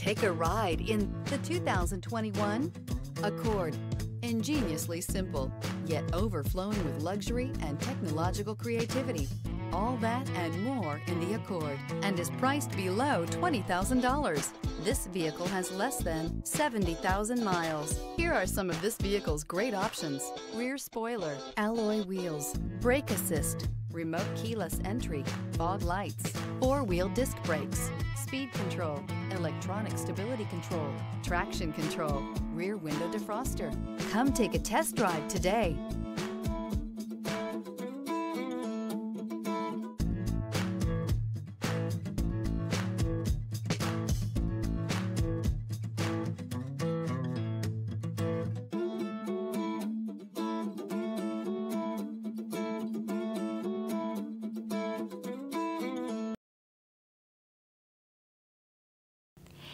Take a ride in the 2021 Accord. Ingeniously simple, yet overflowing with luxury and technological creativity. All that and more in the Accord and is priced below $20,000. This vehicle has less than 70,000 miles. Here are some of this vehicle's great options. Rear spoiler, alloy wheels, brake assist, remote keyless entry, fog lights, four-wheel disc brakes, speed control, electronic stability control, traction control, rear window defroster. Come take a test drive today.